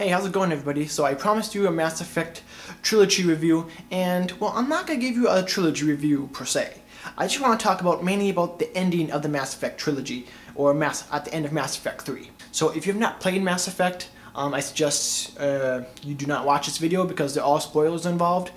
Hey, how's it going everybody? So I promised you a Mass Effect trilogy review, and well, I'm not going to give you a trilogy review per se. I just want to talk about mainly about the ending of the Mass Effect trilogy, or Mass at the end of Mass Effect 3. So if you have not played Mass Effect, um, I suggest uh, you do not watch this video because there are all spoilers involved.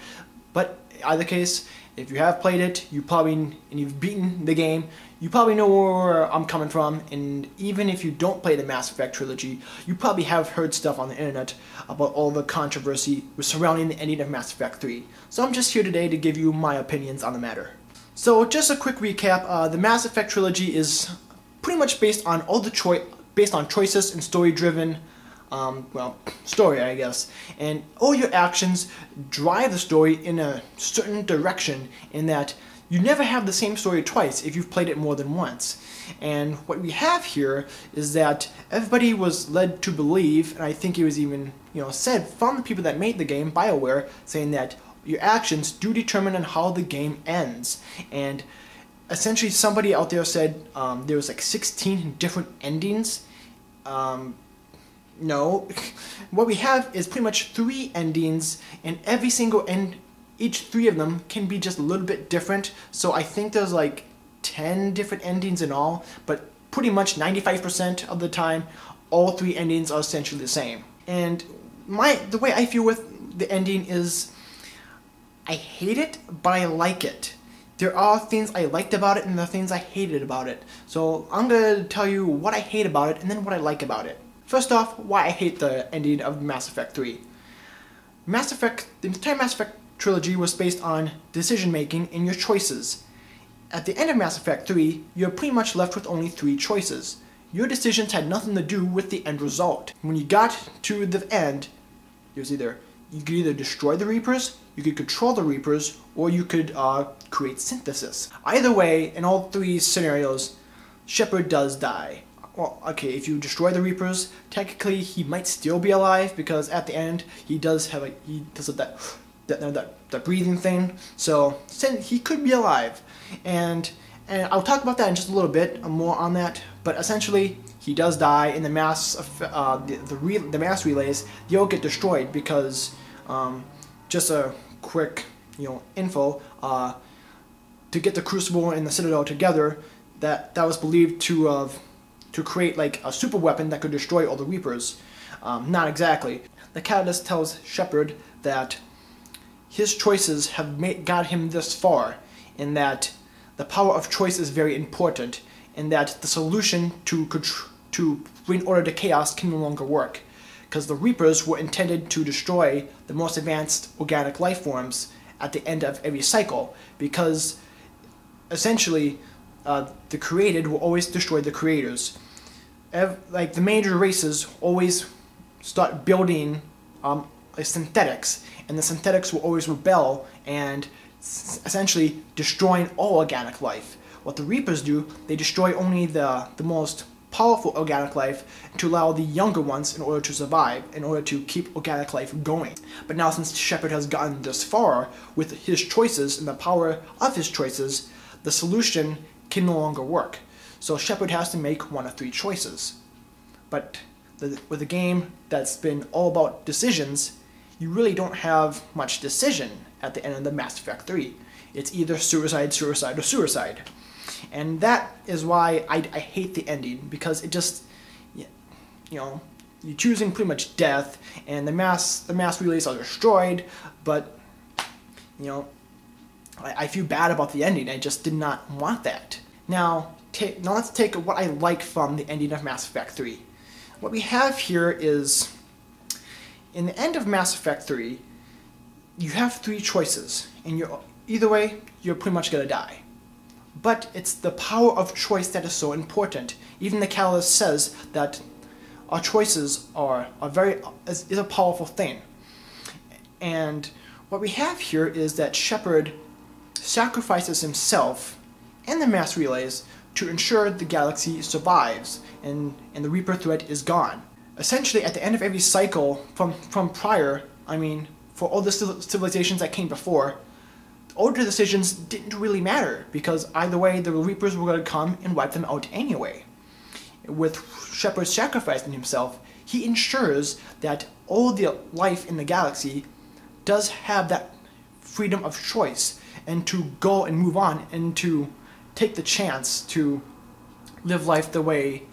But either case, if you have played it, you probably and you've beaten the game, you probably know where I'm coming from. And even if you don't play the Mass Effect trilogy, you probably have heard stuff on the internet about all the controversy surrounding the ending of Mass Effect 3. So I'm just here today to give you my opinions on the matter. So just a quick recap: uh, the Mass Effect trilogy is pretty much based on all the choice, based on choices and story-driven um, well, story, I guess. And all your actions drive the story in a certain direction in that you never have the same story twice if you've played it more than once. And what we have here is that everybody was led to believe, and I think it was even, you know, said from the people that made the game, BioWare, saying that your actions do determine on how the game ends. And essentially somebody out there said um, there was like 16 different endings um, no. what we have is pretty much three endings, and every single end, each three of them can be just a little bit different. So I think there's like 10 different endings in all, but pretty much 95% of the time, all three endings are essentially the same. And my the way I feel with the ending is, I hate it, but I like it. There are things I liked about it and the things I hated about it. So I'm gonna tell you what I hate about it and then what I like about it. First off, why I hate the ending of Mass Effect 3. Mass Effect, the entire Mass Effect trilogy was based on decision making and your choices. At the end of Mass Effect 3, you're pretty much left with only three choices. Your decisions had nothing to do with the end result. When you got to the end, it was either you could either destroy the Reapers, you could control the Reapers, or you could uh, create synthesis. Either way, in all three scenarios, Shepard does die well, okay, if you destroy the Reapers, technically he might still be alive because at the end he does have a he does that that that breathing thing. So he could be alive, and and I'll talk about that in just a little bit uh, more on that. But essentially, he does die in the mass uh, the the, re the mass relays. They'll get destroyed because um, just a quick you know info uh, to get the Crucible and the Citadel together. That that was believed to have to create like a super weapon that could destroy all the Reapers. Um, not exactly. The catalyst tells Shepard that his choices have made, got him this far, in that the power of choice is very important, and that the solution to to bring order to chaos can no longer work, because the Reapers were intended to destroy the most advanced organic life forms at the end of every cycle, because essentially uh, the created will always destroy the creators. Ev like the major races always start building um, synthetics, and the synthetics will always rebel and essentially destroying all organic life. What the Reapers do, they destroy only the, the most powerful organic life to allow the younger ones in order to survive, in order to keep organic life going. But now since Shepard has gotten this far with his choices and the power of his choices, the solution can no longer work. So Shepard has to make one of three choices. But the, with a game that's been all about decisions, you really don't have much decision at the end of the Mass Effect 3. It's either suicide, suicide, or suicide. And that is why I, I hate the ending, because it just, you know, you're choosing pretty much death, and the mass the mass relays are destroyed, but, you know, I, I feel bad about the ending. I just did not want that. Now, now let's take what I like from the ending of Mass Effect 3. What we have here is, in the end of Mass Effect 3, you have three choices, and you're either way, you're pretty much gonna die. But it's the power of choice that is so important. Even the Catalyst says that our choices are, are very is, is a powerful thing. And what we have here is that Shepard sacrifices himself and the mass relays to ensure the galaxy survives and, and the Reaper threat is gone. Essentially, at the end of every cycle from, from prior, I mean, for all the civilizations that came before, older decisions didn't really matter because either way, the Reapers were going to come and wipe them out anyway. With Shepard sacrificing himself, he ensures that all the life in the galaxy does have that freedom of choice and to go and move on and to take the chance to live life the way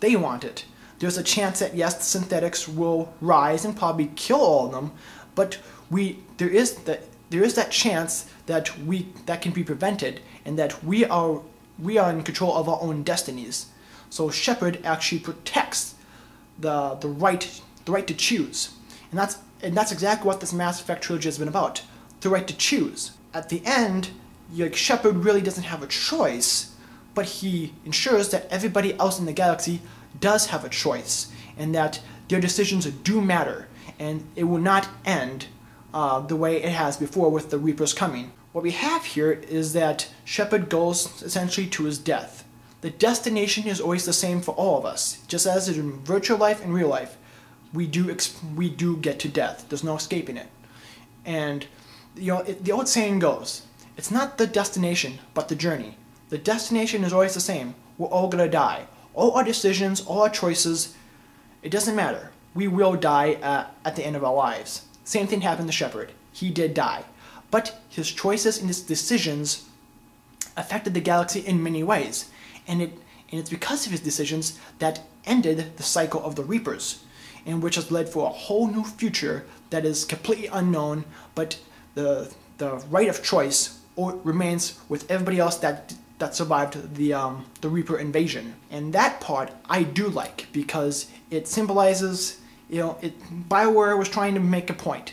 they want it. There's a chance that yes, the synthetics will rise and probably kill all of them, but we there is that there is that chance that we that can be prevented and that we are we are in control of our own destinies. So Shepard actually protects the the right the right to choose, and that's and that's exactly what this Mass Effect trilogy has been about: the right to choose. At the end, like Shepard really doesn't have a choice, but he ensures that everybody else in the galaxy does have a choice, and that their decisions do matter, and it will not end uh, the way it has before with the Reapers coming. What we have here is that Shepard goes essentially to his death. The destination is always the same for all of us, just as in virtual life and real life. We do we do get to death. There's no escaping it. And you know, it, the old saying goes, it's not the destination, but the journey. The destination is always the same. We're all gonna die. All our decisions, all our choices, it doesn't matter. We will die uh, at the end of our lives. Same thing happened to Shepard. He did die. But his choices and his decisions affected the galaxy in many ways, and, it, and it's because of his decisions that ended the cycle of the Reapers, and which has led for a whole new future that is completely unknown, but the, the right of choice remains with everybody else that that survived the um, the Reaper invasion, and that part I do like because it symbolizes, you know, it Bioware was trying to make a point.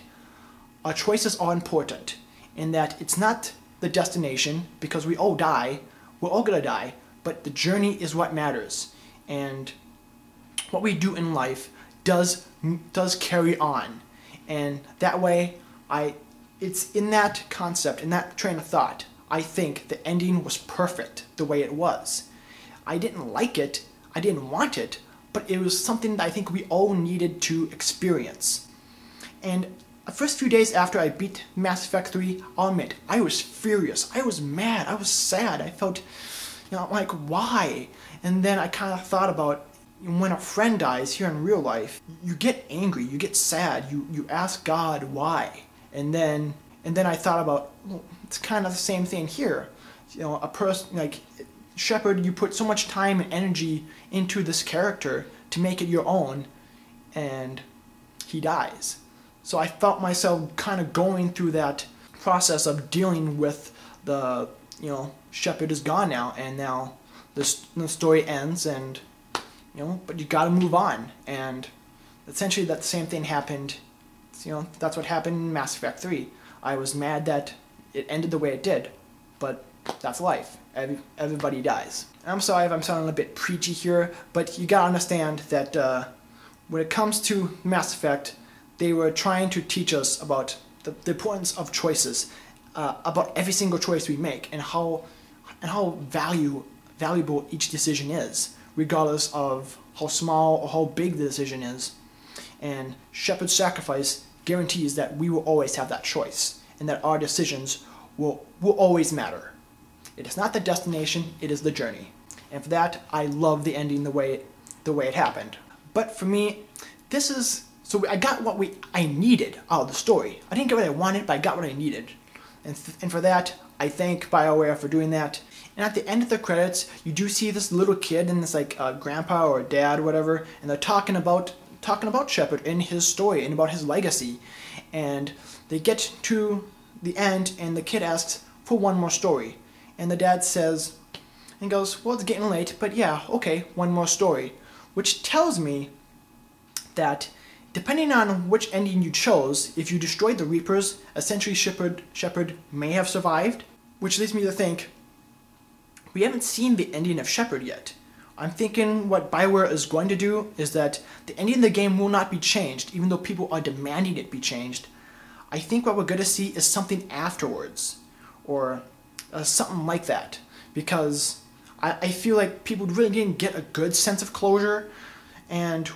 Our choices are important, in that it's not the destination because we all die, we're all gonna die, but the journey is what matters. And what we do in life does does carry on. And that way I it's in that concept, in that train of thought, I think the ending was perfect the way it was. I didn't like it, I didn't want it, but it was something that I think we all needed to experience. And the first few days after I beat Mass Effect 3, I'll admit, I was furious. I was mad. I was sad. I felt, you know, like, why? And then I kind of thought about when a friend dies here in real life, you get angry, you get sad, you, you ask God why. And then, and then I thought about, well, it's kind of the same thing here. You know, a person, like, Shepard, you put so much time and energy into this character to make it your own, and he dies so I felt myself kind of going through that process of dealing with the, you know, Shepard is gone now, and now this the story ends, and you know, but you got to move on, and essentially that same thing happened. You know, that's what happened in Mass Effect 3. I was mad that it ended the way it did, but that's life. Every, everybody dies. I'm sorry if I'm sounding a bit preachy here, but you gotta understand that uh, when it comes to Mass Effect, they were trying to teach us about the, the importance of choices, uh, about every single choice we make, and how and how value valuable each decision is, regardless of how small or how big the decision is. And Shepard's sacrifice guarantees that we will always have that choice, and that our decisions will will always matter. It is not the destination; it is the journey. And for that, I love the ending the way the way it happened. But for me, this is so I got what we I needed out of the story. I didn't get what I wanted, but I got what I needed. And, and for that, I thank BioWare for doing that. And at the end of the credits, you do see this little kid and this like uh, grandpa or dad or whatever, and they're talking about talking about Shepard and his story and about his legacy. And they get to the end, and the kid asks for one more story, and the dad says, and goes, "Well, it's getting late, but yeah, okay, one more story," which tells me that Depending on which ending you chose, if you destroyed the Reapers, essentially Shepard, Shepherd may have survived, which leads me to think, we haven't seen the ending of Shepard yet. I'm thinking what Bioware is going to do is that the ending of the game will not be changed, even though people are demanding it be changed. I think what we're going to see is something afterwards, or uh, something like that, because I, I feel like people really didn't get a good sense of closure, and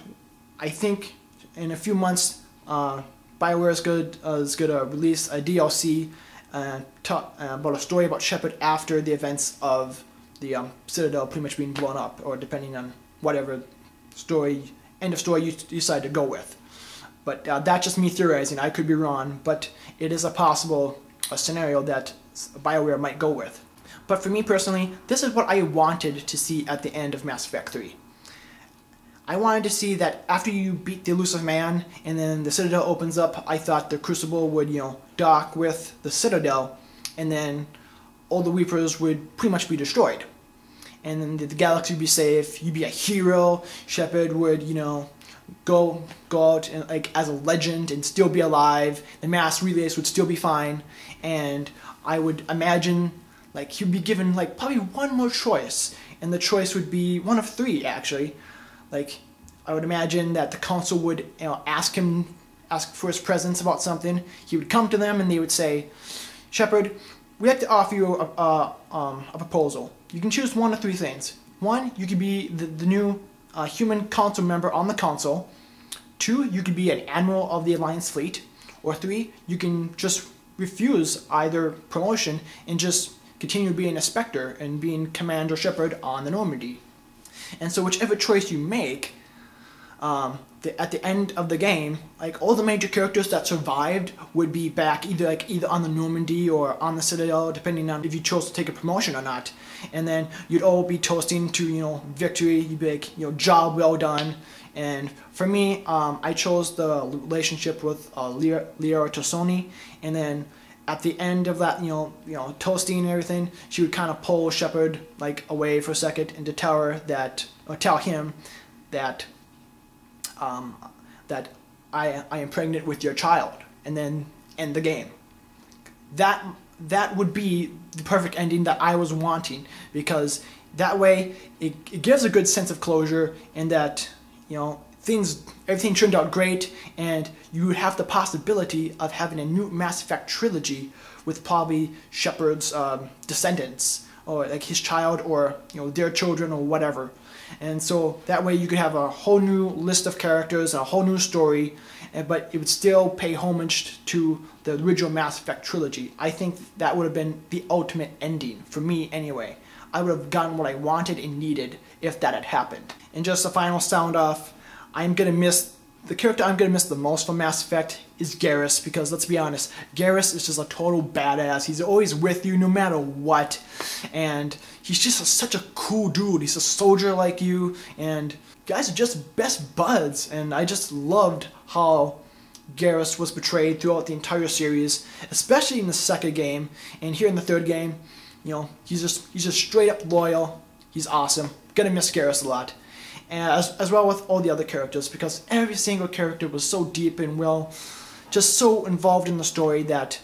I think in a few months, uh, Bioware is good uh, going to release a DLC uh, talk, uh, about a story about Shepard after the events of the um, Citadel pretty much being blown up, or depending on whatever story end of story you decide to go with. But uh, that's just me theorizing. I could be wrong, but it is a possible a scenario that BioWare might go with. But for me personally, this is what I wanted to see at the end of Mass Effect 3. I wanted to see that after you beat the Illusive Man and then the Citadel opens up, I thought the Crucible would, you know, dock with the Citadel and then all the Reapers would pretty much be destroyed. And then the galaxy would be safe, you'd be a hero, Shepard would, you know, go go out and, like as a legend and still be alive, the mass relays would still be fine, and I would imagine like he'd be given like probably one more choice, and the choice would be one of three actually. Like I would imagine that the council would you know ask him ask for his presence about something. He would come to them and they would say, Shepard, we have to offer you a, a, um, a proposal. You can choose one of three things. One, you could be the, the new uh, human council member on the council. Two, you could be an admiral of the Alliance fleet. Or three, you can just refuse either promotion and just continue being a Spectre and being Commander Shepard on the Normandy. And so whichever choice you make, um, the, at the end of the game, like all the major characters that survived would be back either like either on the Normandy or on the Citadel, depending on if you chose to take a promotion or not. And then you'd all be toasting to you know victory. You'd be like you know job well done. And for me, um, I chose the relationship with uh, Liara T'Soni, and then at the end of that, you know, you know, toasting and everything, she would kind of pull Shepard like away for a second and to tell her that, or tell him that, um, that I I am pregnant with your child, and then end the game. That that would be the perfect ending that I was wanting because that way it, it gives a good sense of closure and that you know things everything turned out great and you would have the possibility of having a new Mass Effect trilogy with probably Shepard's um, descendants or like his child or you know their children or whatever and so that way you could have a whole new list of characters a whole new story eh, but it would still pay homage to the original Mass Effect trilogy. I think that would have been the ultimate ending, for me anyway. I would have gotten what I wanted and needed if that had happened. And just a final sound off, I'm gonna miss the character I'm gonna miss the most from Mass Effect is Garrus because let's be honest, Garrus is just a total badass. He's always with you no matter what, and he's just a, such a cool dude. He's a soldier like you, and guys are just best buds. And I just loved how Garrus was portrayed throughout the entire series, especially in the second game, and here in the third game. You know, he's just he's just straight up loyal. He's awesome. Gonna miss Garrus a lot as, as well with all the other characters because every single character was so deep and well just so involved in the story that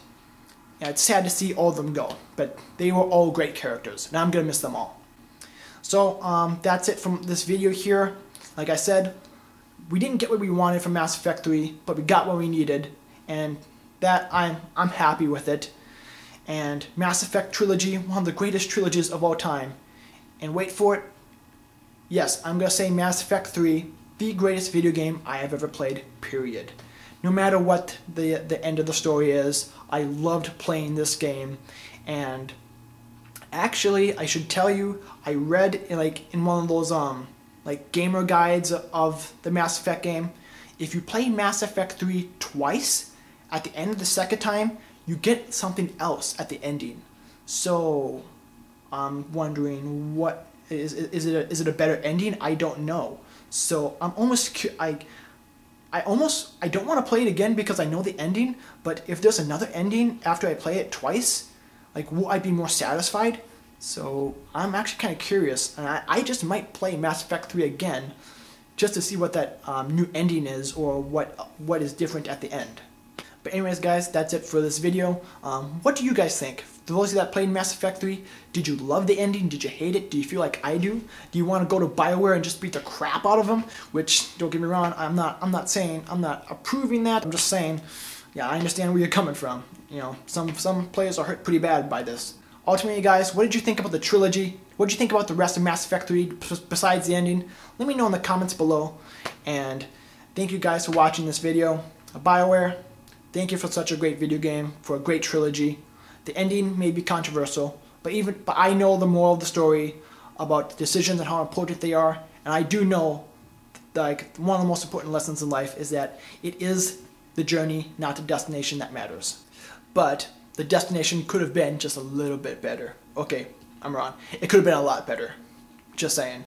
yeah, it's sad to see all of them go but they were all great characters and I'm gonna miss them all. So um, that's it from this video here. Like I said we didn't get what we wanted from Mass Effect 3 but we got what we needed and that I'm I'm happy with it. And Mass Effect trilogy one of the greatest trilogies of all time. And wait for it. Yes, I'm going to say Mass Effect 3, the greatest video game I have ever played, period. No matter what the, the end of the story is, I loved playing this game. And actually, I should tell you, I read like in one of those um like gamer guides of the Mass Effect game, if you play Mass Effect 3 twice, at the end of the second time, you get something else at the ending. So, I'm wondering what is, is it a, is it a better ending? I don't know. So I'm almost I I almost I don't want to play it again because I know the ending. But if there's another ending after I play it twice, like will I be more satisfied? So I'm actually kind of curious, and I, I just might play Mass Effect 3 again, just to see what that um, new ending is or what what is different at the end. But anyways, guys, that's it for this video. Um, what do you guys think? For those of you that played Mass Effect 3, did you love the ending? Did you hate it? Do you feel like I do? Do you want to go to BioWare and just beat the crap out of them? Which, don't get me wrong, I'm not, I'm not saying, I'm not approving that. I'm just saying, yeah, I understand where you're coming from. You know, some, some players are hurt pretty bad by this. Ultimately, guys, what did you think about the trilogy? What did you think about the rest of Mass Effect 3 besides the ending? Let me know in the comments below. And thank you guys for watching this video. BioWare, Thank you for such a great video game, for a great trilogy. The ending may be controversial, but even but I know the moral of the story about decisions and how important they are, and I do know like one of the most important lessons in life is that it is the journey, not the destination that matters. But the destination could have been just a little bit better. Okay, I'm wrong. It could have been a lot better. Just saying.